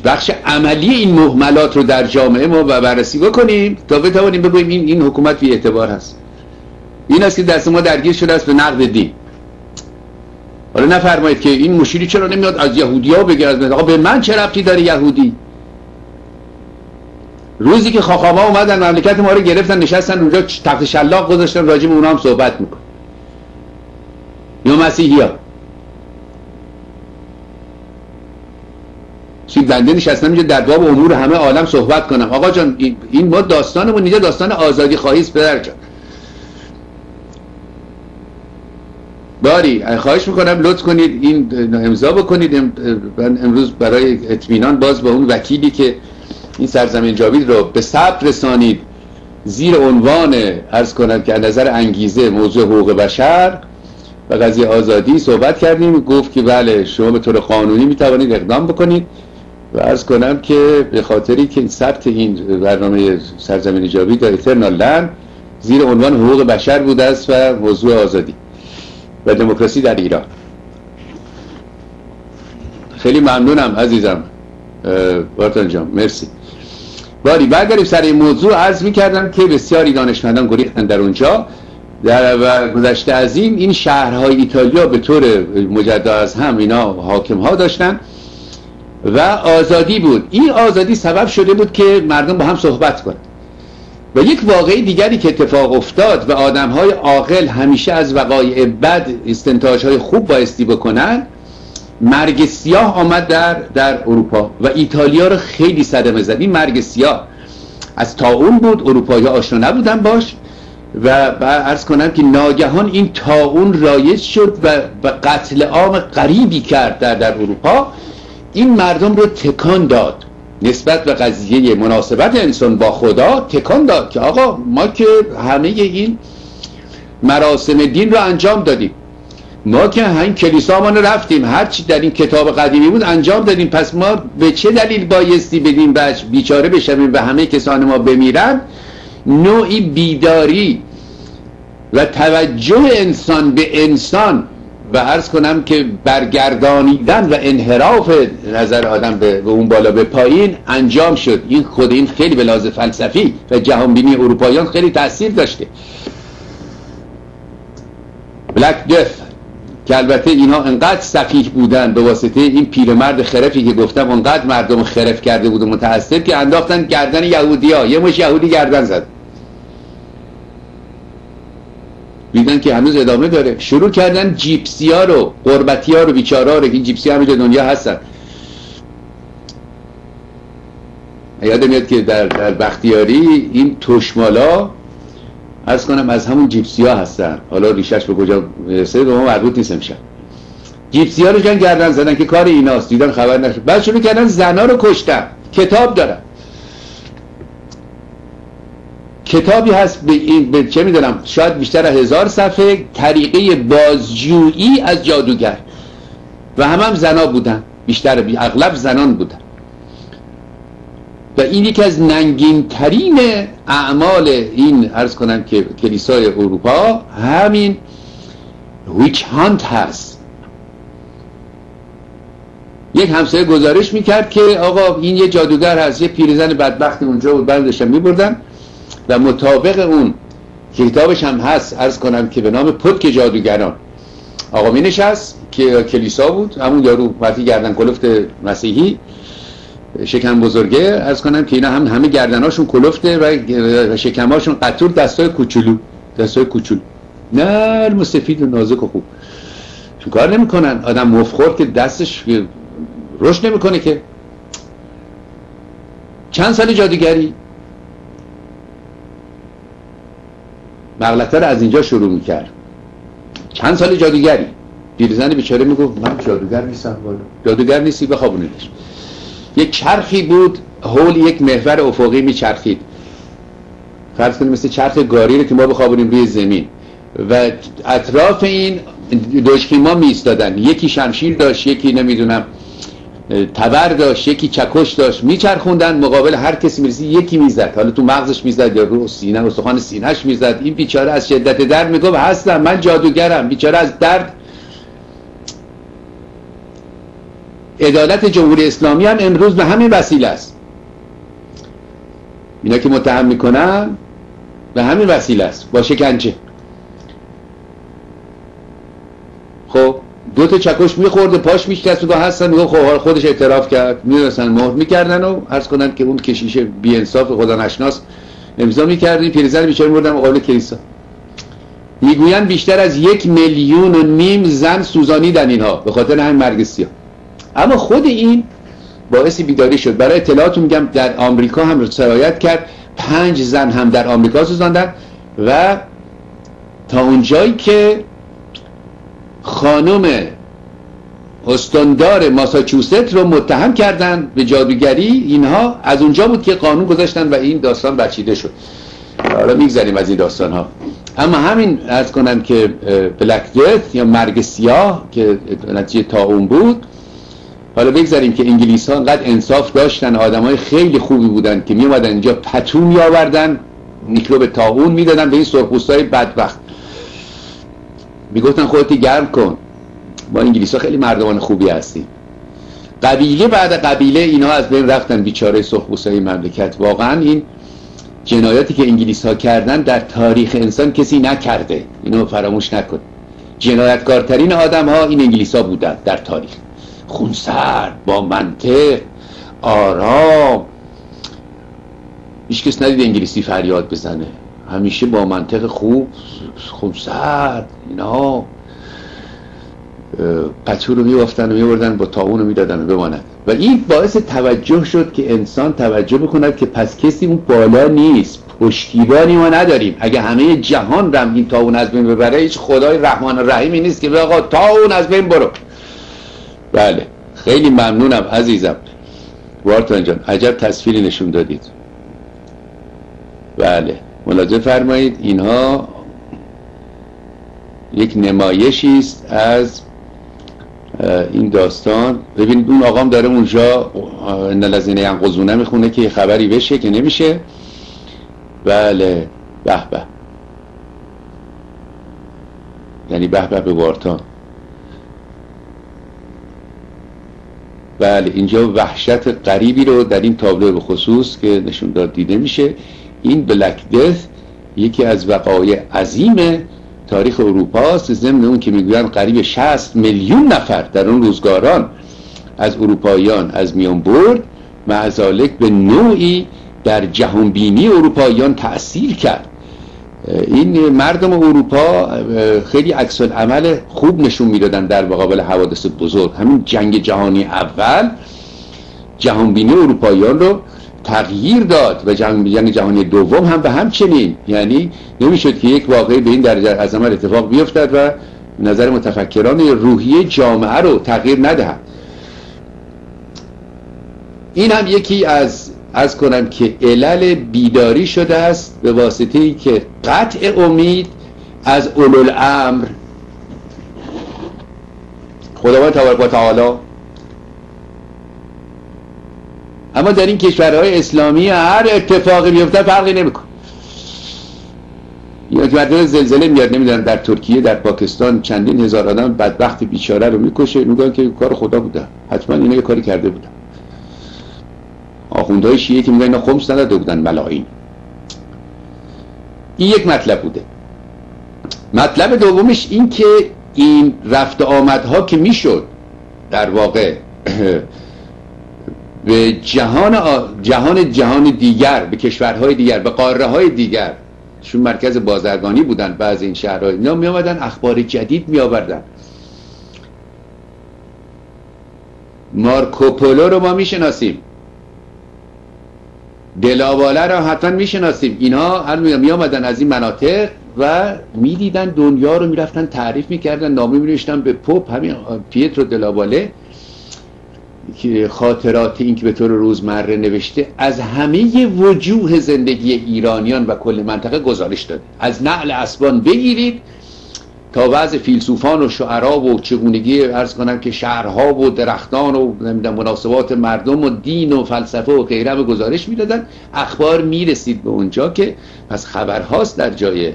بخش عملی این محملات رو در جامعه ما بررسی بکنیم تا بتوانیم بگوییم این این حکومت بی اعتبار هست. این است که دست ما درگیر شده است به نقد دین. حالا نفرمایید که این مشیری چرا نمیاد از یهودی ها بگه آقا به من چه ربطی داره یهودی؟ روزی که خاخاما اومدن مملکت ما رو گرفتن نشستن اونجا تخت شلاق گذاشتن راجع به اونا هم صحبت میکن یا مسیحی ها چی بنده نشستم اینجا در باب امور همه عالم صحبت کنم آقا جان این ما داستانمون اینجا داستان آزادی خواهی است پدر جان. باری خواهش می‌کنم لطف کنید این امضا بکنید. من امروز برای اطمینان باز با اون وکیلی که این سرزمین جاوید رو به ثبت رسانید زیر عنوان ارز کنم که نظر انگیزه موضوع حقوق بشر و قضیه آزادی صحبت کردیم. گفت که بله شما به طور قانونی می‌توانید اقدام بکنید و ارز کنم که به خاطری که ثبت این برنامه سرزمین جاوید در ایترنال لند زیر عنوان حقوق بشر بوده است و موضوع آزادی. و دموکراسی در ایران. خیلی ممنونم عزیزم. بارتان جان مرسی. باری برگردیم سر این موضوع. عرض می کردم که بسیاری دانشمندان گریختن در اونجا. در و گذشته از این این شهرهای ایتالیا به طور مجدا از هم اینا حاکم ها داشتن و آزادی بود. این آزادی سبب شده بود که مردم با هم صحبت کنند و یک واقعی دیگری که اتفاق افتاد و آدم های عاقل همیشه از وقایع بد استنتاج های خوب بایستی بکنن مرگ سیاه آمد در, در اروپا و ایتالیا رو خیلی صدمه زد. این مرگ سیاه از تاون بود اروپایی آشنا نبودن باش و ارز کنم که ناگهان این تاون رایج شد و, و قتل عام غریبی کرد در, در اروپا. این مردم رو تکان داد. نسبت به قضیه مناسبت انسان با خدا تکان داد که آقا ما که همه این مراسم دین رو انجام دادیم. ما که همین کلیسامان رفتیم هر چی در این کتاب قدیمی بود انجام دادیم. پس ما به چه دلیل بایستی بدیم بچ بیچاره بشویم و همه کسان ما بمیرن؟ نوعی بیداری و توجه انسان به انسان و عرض کنم که برگردانیدن و انحراف نظر آدم به اون بالا به پایین انجام شد. این خود این خیلی به لحاظ فلسفی و جهانبینی اروپاییان خیلی تاثیر داشته. بلک دف که البته اینها انقدر سفیح بودن به واسطه این پیرمرد خرفی که گفتم انقدر مردم خرف کرده بود و متاسف که انداختن گردن یهودی ها یه مش یهودی گردن زد. دیدن که هنوز ادامه داره. شروع کردن جیپسی ها رو قربتی ها رو بیچاره ها رو این جیپسی همینجا دنیا هستن. یادم میاد که در, در بختیاری این توشمالا از کنم از همون جیپسی ها هستن. حالا ریشش به کجا می‌رسه؟ به ما مربوط نیست امشب. جیپسی ها رو گردن زدن که کار ایناست. دیدن خبر نشد. بعد شروع کردن زنا رو کشتن. کتاب دارن. کتابی هست به, این به چه می‌دونم شاید بیشتر از هزار صفحه طریقه بازجویی از جادوگر. و هم هم زنا بودن بیشتر اغلب زنان بودن. و این یکی از ننگین ترین اعمال این ارز کنم که کلیسای اروپا همین ویچ هانت هست. یک همسایه گزارش می‌کرد که آقا این یه جادوگر هست یه پیرزن بدبخت اونجا بود بردشم میبردن. و مطابق اون کتابش هم هست ارز کنم که به نام پتک جادوگران. آقا می نشست که کلیسا بود همون یارو وقتی گردن کلفت مسیحی شکم بزرگه ارز کنم که اینا هم همه گردناشون کلفته و شکماشون قطور دستای کوچولو دستای کوچولو نرم و سفید و نازک و خوب. کار نمی‌کنن. آدم مفخور که دستش رشد نمی‌کنه که. چند سال جادوگری؟ مغلطه رو از اینجا شروع می‌کرد. چند سال جادوگری. پیرزن بیچاره می‌گفت من جادوگر نیستم جادوگر نیستی بخوابونیدش. یک چرخی بود حول یک محور افقی میچرخید. فرض کنیم مثل چرخ گاری رو که ما بخوابونیم روی زمین. و اطراف این دوشکیما میستادن یکی شمشیر داشت یکی نمی‌دونم تبر داشت یکی چکش داشت میچرخوندن مقابل هر کسی می‌رسی یکی می‌زد. حالا تو مغزش می‌زد یا رو سینه و سخان سینهش می‌زد. این بیچاره از شدت درد می‌گفت هستم من جادوگرم. بیچاره از درد. عدالت جمهوری اسلامی هم امروز به همین وسیله است. اینا که متهم می‌کنم به همین وسیله است. با شکنجه. خب؟ تا چکش میخورده پاش میشکست و هستن. میگه خب خودش اعتراف کرد. می‌رسن مهر می‌کردن و عرض کنن که اون کشیش بی انصاف خدا نشناس. امضا می‌کردی پیرزن بیچاره مردن مقابل کلیسا. می‌گویند بیشتر از یک میلیون و نیم زن سوزانیدن اینها به خاطر همین مرگ سیاه. اما خود این باعث بیداری شد. برای اطلاعات میگم در آمریکا هم سرایت کرد. پنج زن هم در آمریکا سوزاندن و تا اونجایی که خانم استاندار ماساچوست رو متهم کردن به جادوگری. اینها از اونجا بود که قانون گذاشتن و این داستان بچیده شد. حالا می‌گذاریم از این داستان ها اما همین از کنم که بلک دث یا مرگ سیاه که نتیجه تا اون بود. حالا بگذاریم که انگلیس ها انقدر انصاف داشتن آدم های خیلی خوبی بودن که می اینجا پتون می آوردن میکروب تاون می‌دادن به این سرخپوست های بدبخت. می‌گفتن خودتی گرم کن. ما انگلیس ها خیلی مردمان خوبی هستیم. قبیله بعد قبیله اینها از بین رفتن بیچاره سرخپوست های مملکت. واقعا این جنایاتی که انگلیس ها کردن در تاریخ انسان کسی نکرده. اینو فراموش نکن. جنایتکارترین آدم ها این انگلیس ها بودن در تاریخ. خونسرد با منطق آرام. هیچ کس ندید انگلیسی فریاد بزنه. همیشه با منطق خوب. خونسرد اینا. قطور رو میوافتن و میوردن با تاون رو می‌دادن و بماند. و این باعث توجه شد که انسان توجه بکند که پس کسی اون بالا نیست. پشتیبانی ما نداریم. اگه همه جهان رم این تاون از بین ببره هیچ خدای رحمان رحیمی نیست که آقا تاون از بین برو. بله. خیلی ممنونم عزیزم. وارتان جان عجب تصویری نشون دادید. بله. ملاحظه فرمایید اینها یک نمایشی است از این داستان. ببینید اون آقام داره اونجا الذین ینقضون می‌خونه که خبری بشه که نمیشه. بله به به. یعنی به به به وارتان بله اینجا وحشت غریبی رو در این تابلو به خصوص که نشون داد دیده میشه. این بلک دث یکی از وقایع عظیم تاریخ اروپا است ضمن اون که می‌گویند قریب 60 میلیون نفر در اون روزگاران از اروپاییان از میان برد معزالک به نوعی در جهانبینی اروپاییان تأثیر کرد. این مردم اروپا خیلی عکس عمل خوب نشون می‌دادن در مقابل حوادث بزرگ. همین جنگ جهانی اول جهانبینی اروپاییان رو تغییر داد و جنگ یعنی جهانی دوم هم به همچنین. یعنی نمی‌شد که یک واقعی به این درجه از عمل اتفاق بیفتد و نظر متفکران روحی جامعه رو تغییر ندهد. این هم یکی از از کنم که علل بیداری شده است به واسطه ای که قطع امید از اولو الامر خداوند تبارک و تعالی اما در این کشورهای اسلامی هر اتفاقی بیفته فرقی نمیکن یا مردم زلزله میاد نمی‌دونم در ترکیه در پاکستان چندین هزار آدم بدبخت بیچاره رو می‌کشه. میگن که کار خدا بوده. حتما اینا یه کاری کرده بودن. آخوندهای شیعه که میگن اینا خمس نداده بودن ملاعین این یک مطلب بوده. مطلب دومش این که این رفت آمدها که می‌شد در واقع به جهان جهان جهان دیگر به کشورهای دیگر به قاره های دیگر. چون مرکز بازرگانی بودن بعض این شهرها اینا می آمدن اخبار جدید می آوردن مارکوپولو رو ما می‌شناسیم. دلاواله رو حتما می‌شناسیم. اینها هر می آمدن از این مناطق و می‌دیدن دنیا رو می‌رفتن تعریف می‌کردن نامه می به پوپ همین پیترو دلاواله خاطرات این که به طور روزمره نوشته از همه وجوه زندگی ایرانیان و کل منطقه گزارش داده. از نعل اسبان بگیرید تا وضع فیلسوفان و شعرا و چگونگی ارز کنم که شهرها و درختان و مناسبات مردم و دین و فلسفه و غیره به گزارش می‌دادن. اخبار می‌رسید به اونجا که پس خبرهاست در جای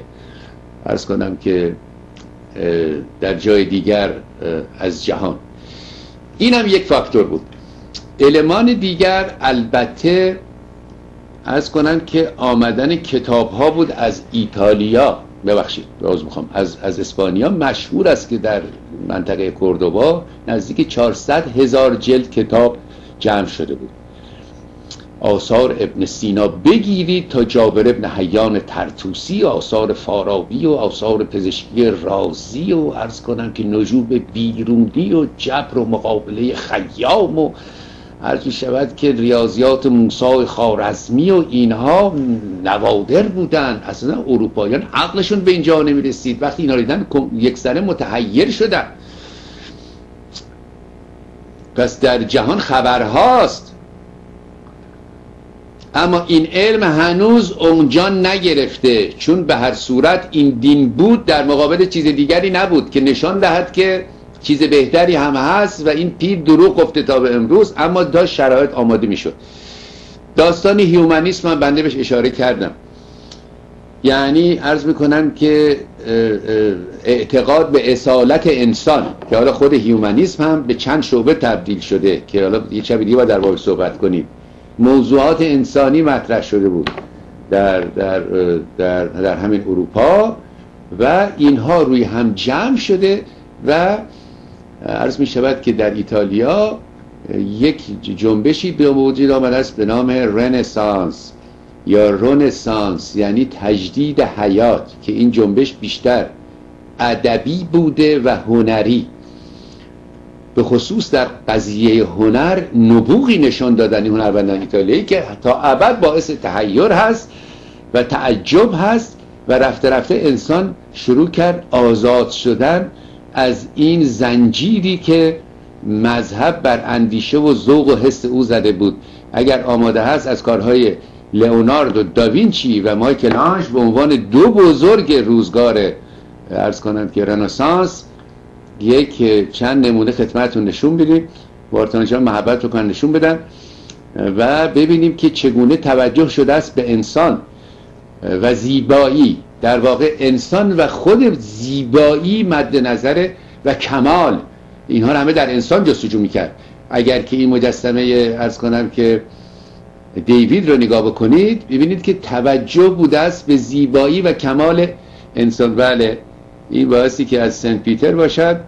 ارز کنم که در جای دیگر از جهان. این هم یک فاکتور بود. المان دیگر البته از کنن که آمدن کتاب ها بود از ایتالیا. ببخشید باز می‌خوام. از, از اسپانیا. مشهور است که در منطقه کردوبا نزدیک 400 هزار جلد کتاب جمع شده بود. آثار ابن سینا بگیرید تا جابر ابن حیان ترتوسی آثار فارابی و آثار پزشکی رازی و عرض کنم که نجوب بیرونی و جبر و مقابله خیام و عرض می شود که ریاضیات موسای خارزمی و اینها نوادر بودن. اصلا اروپاییان عقلشون به اینجا نمی رسید وقتی اینا دیدن یک سره متحیر شدن. پس در جهان خبرهاست. اما این علم هنوز اونجا نگرفته چون به هر صورت این دین بود در مقابل چیز دیگری نبود که نشان دهد که چیز بهتری هم هست و این پیر دروغ گفته تا به امروز اما داشت شرایط آماده می‌شد. داستان هیومانیسم من بنده بهش اشاره کردم. یعنی عرض می‌کنم که اعتقاد به اصالت انسان که حالا خود هیومانیسم هم به چند شعبه تبدیل شده که حالا یه شب دیگه در باید صحبت کنیم. موضوعات انسانی مطرح شده بود در, در, در, در همین اروپا و اینها روی هم جمع شده و عرض می شود که در ایتالیا یک جنبشی به وجود آمده است به نام رنسانس یا رنسانس یعنی تجدید حیات که این جنبش بیشتر ادبی بوده و هنری. به خصوص در قضیه هنر نبوغی نشان دادن هنرمندان ایتالیایی که تا ابد باعث تحیر هست و تعجب هست و رفته رفته انسان شروع کرد آزاد شدن از این زنجیری که مذهب بر اندیشه و ذوق و حس او زده بود. اگر آماده هست از کارهای لئوناردو داوینچی و مایکل آنش به عنوان دو بزرگ روزگار ارز کنم که رنسانس یک چند نمونه خدمتتون نشون بدیم. وارتانجان محبت رو کن نشون بدن. و ببینیم که چگونه توجه شده است به انسان و زیبایی. در واقع انسان و خود زیبایی مد نظر و کمال. اینها همه در انسان جستجو می‌کرد. اگر که این مجسمه ارز کنم که دیوید رو نگاه بکنید ببینید که توجه بوده است به زیبایی و کمال انسان. بله. این باعثی که از سنت پیتر باشد.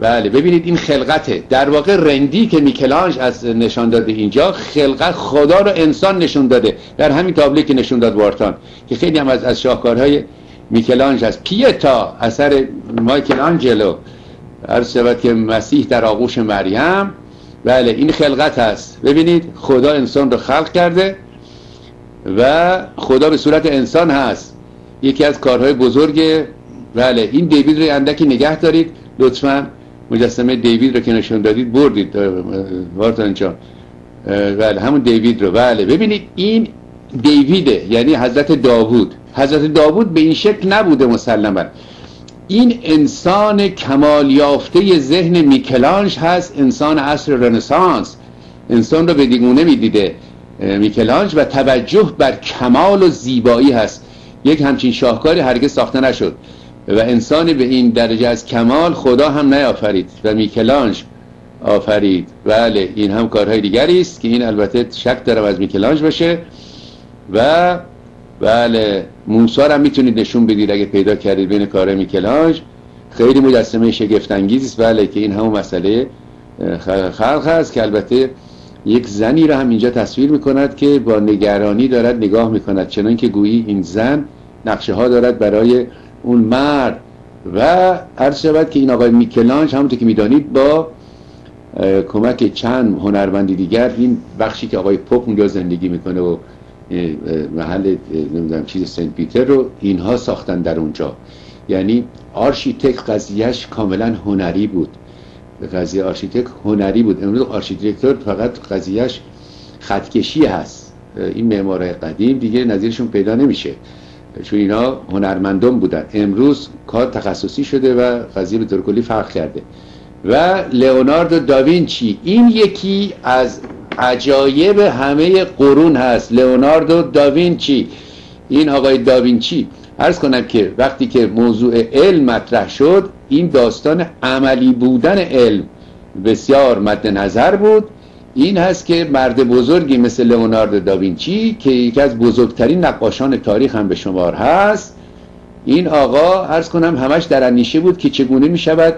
بله ببینید این خلقته. در واقع رندی که میکلانج از نشان داده اینجا خلقت خدا رو انسان نشون داده. در همین تابلو که نشون داد وارتان که خیلی هم از, از شاهکارهای میکلانج هست. پیتا اثر مایکل آنجلو عرض شود که مسیح در آغوش مریم. بله این خلقت هست. ببینید خدا انسان رو خلق کرده و خدا به صورت انسان هست. یکی از کارهای بزرگ بله این دیوید رو اندکی نگه دارید. لطفا مجسمه دیوید رو که نشون دادید بردید. وارتان جان. بله همون دیوید رو. بله ببینید این دیویده یعنی حضرت داوود. حضرت داوود به این شکل نبوده مسلما. این انسان کمال یافته ذهن میکلانش هست انسان عصر رنسانس. انسان رو به دیگونه می‌دیده میکلانج و توجه بر کمال و زیبایی هست. یک همچین شاهکاری هرگز ساخته نشد. و انسان به این درجه از کمال خدا هم نیافرید و میکلانج آفرید. بله این هم کارهای دیگری است که این البته شک دارم از میکلانج باشه. و بله موسا هم می‌تونید نشون بدید اگه پیدا کردید بین کارهای میکلانج. خیلی مجسمه شگفت است. بله که این همون مسئله خلق هست که البته یک زنی را هم اینجا تصویر می‌کند که با نگرانی دارد نگاه می‌کند. چنان که گویی این زن نقشه ها دارد برای اون مرد و عرض شود که این آقای میکلانج همونطور که می‌دانید با کمک چند هنرمندی دیگر این بخشی که آقای پوپ اونجا زندگی می‌کنه و محل نمی‌دونم چیز سنت پیتر رو اینها ساختن در اونجا. یعنی آرشیتک قضیهش کاملا هنری بود. قضیه آرشیتک هنری بود. امروز architecture فقط قضیهش خط‌کشی هست. این معمارای قدیم دیگه نظیرشون پیدا نمیشه. چون اینا هنرمندان بودن. امروز کار تخصصی شده و قضیه به طور کلی فرق کرده. و لئوناردو داوینچی این یکی از عجایب همه قرون هست. لئوناردو داوینچی. این آقای داوینچی عرض کنم که وقتی که موضوع علم مطرح شد این داستان عملی بودن علم بسیار مد نظر بود. این هست که مرد بزرگی مثل لئوناردو داوینچی که یکی از بزرگترین نقاشان تاریخ هم به شمار هست. این آقا ارز کنم همش در اندیشه بود که چگونه می شود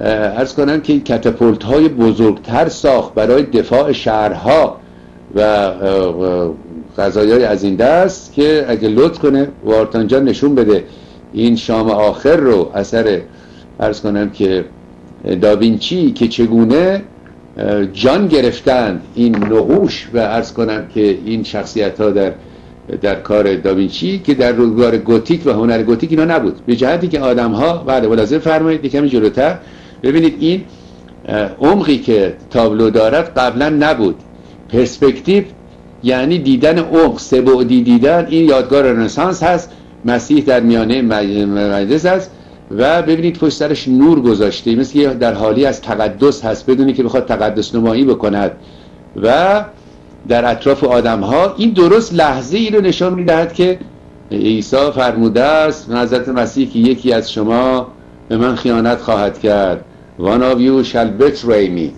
ارز کنم که کتپولت های بزرگتر ساخت برای دفاع شهرها و غذایای از این دست که اگه لطف کنه وارتانجا نشون بده این شام آخر رو اثر ارز کنم که داوینچی که چگونه جان گرفتن این نقوش و ارز کنم که این شخصیت ها در در کار داوینچی که در روزگار گوتیک و هنر گوتیک اینا نبود. به جهتی که آدم ها بعد ولازم فرمایید کمی جلوتر. ببینید این عمقی که تابلو دارد قبلا نبود. پرسپکتیو یعنی دیدن عمق سه بعدی دیدن. این یادگار رنسانس هست. مسیح در میانه مجلس است و ببینید پشت سرش نور گذاشته مثل در حالی از تقدس هست بدونی که بخواد تقدس نمایی بکند. و در اطراف آدم ها این درست لحظه ای رو نشان می‌دهد که عیسی فرموده است حضرت مسیح که یکی از شما به من خیانت خواهد کرد. One of you shall betray me.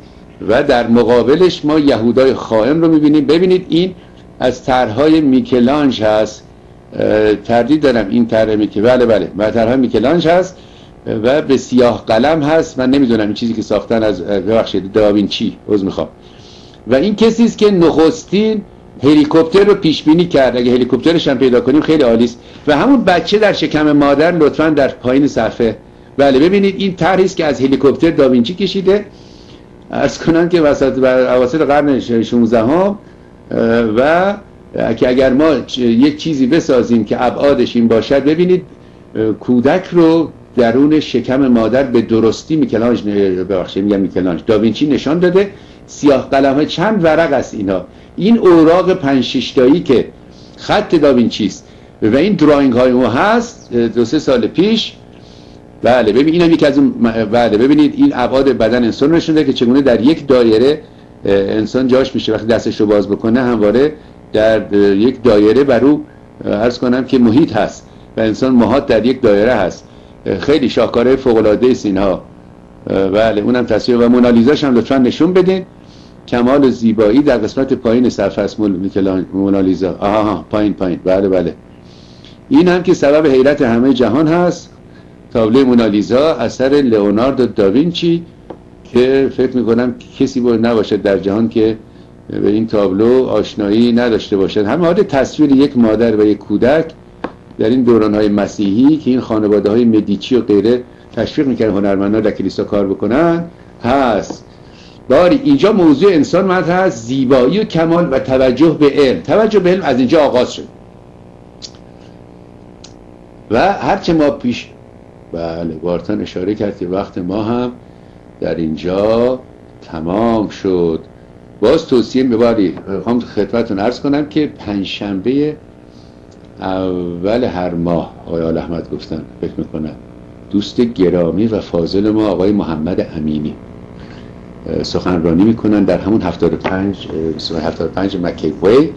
و در مقابلش ما یهودای خائن رو می‌بینیم. ببینید این از طرحهای میکلانج هست. تردید دارم. این طرح میکه بله بله. و طرح میکلانج هست و به سیاه قلم هست. من نمی‌دونم این چیزی که ساختن از ببخشید داوینچی عذر می‌خوام. و این کسی است که نخستین هلیکوپتر رو پیش بینی کرد. اگه هلیکوپترش هم پیدا کنیم خیلی عالی است. و همون بچه در شکم مادر لطفا در پایین صفحه. بله ببینید این طرحی است که از هلیکوپتر داوینچی کشیده. ارز کنم که وسط اواسط قرن 16 هم و که اگر ما یک چیزی بسازیم که ابعادش این باشد ببینید کودک رو درون شکم مادر به درستی میکلانج ببخشید میگم میکلانج داوینچی نشان داده سیاه قلم چند ورق است اینا. این اوراق پنج که خط داوینچی است و این دراینگ های ما هست دو سه سال پیش. بله ببین اینم یکی از اون بله ببینید این ابعاد بدن انسان نشون که چگونه در یک دایره انسان جاش میشه. وقتی دستش رو باز بکنه همواره در یک دایره بر او عرض کنم که محیط هست و انسان محاط در یک دایره هست. خیلی شاهکاره فوق العاده است اینها. بله اونم تصویر و مونالیزاش هم لطفا نشون بدین. کمال زیبایی در قسمت پایین صفحه است مونالیزا. آها پایین پایین. بله بله. این هم که سبب حیرت همه جهان هست. تابلو مونالیزا اثر لئوناردو داوینچی که فکر می‌کنم کسی بود نباشد در جهان که به این تابلو آشنایی نداشته باشد همه حال تصویر یک مادر و یک کودک در این دوران های مسیحی که این خانواده های مدیچی و غیره تشویق می‌کنن هنرمندان در کلیسا کار بکنن هست. باری اینجا موضوع انسان مطرح هست زیبایی و کمال و توجه به علم. توجه به علم از اینجا آغاز شد. و هرچه ما پیش بله بارتان اشاره کرد که وقت ما هم در اینجا تمام شد. باز توصیه میباری خواهم خدمتون ارز کنم که پنجشنبه اول هر ماه آقای آل احمد گفتن فکر می‌کنم. دوست گرامی و فاضل ما آقای محمد امینی. سخنرانی می‌کنن در همون 75 75 مکیوی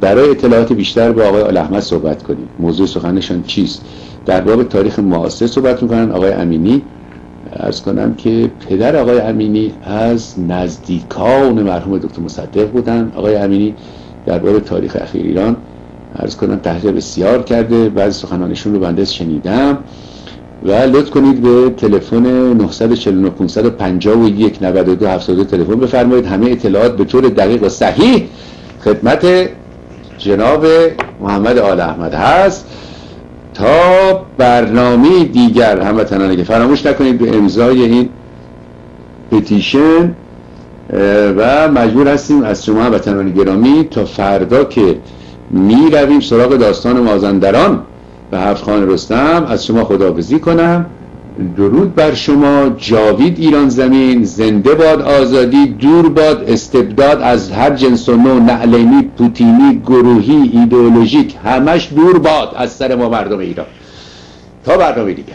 برای اطلاعات بیشتر با آقای آل احمد صحبت کنیم. موضوع سخنشان چیست؟ در باب تاریخ معاصر صحبت می‌کنن آقای امینی. ارز کنم که پدر آقای امینی از نزدیکان مرحوم دکتر مصدق بودن. آقای امینی در باب تاریخ اخیر ایران ارز کنم تحقیق بسیار کرده بعضی سخنانشون رو بنده شنیدم. و لطف کنید به تلفن 949 551 92 72 تلفن بفرمایید. همه اطلاعات به طور دقیق و صحیح خدمت جناب محمد آل احمد هست. تا برنامه دیگر هموطنانه که فراموش نکنید به امضای این پتیشن و مجبور هستیم از شما هموطنان گرامی تا فردا که می رویم سراغ داستان مازندران و هفت خان رستم از شما خداحافظی کنم. درود بر شما جاوید ایران زمین زنده باد آزادی دور باد استبداد از هر جنس و نوع نعلینی پوتینی گروهی ایدئولوژیک همش دور باد از سر ما مردم ایران. تا برنامه دیگر.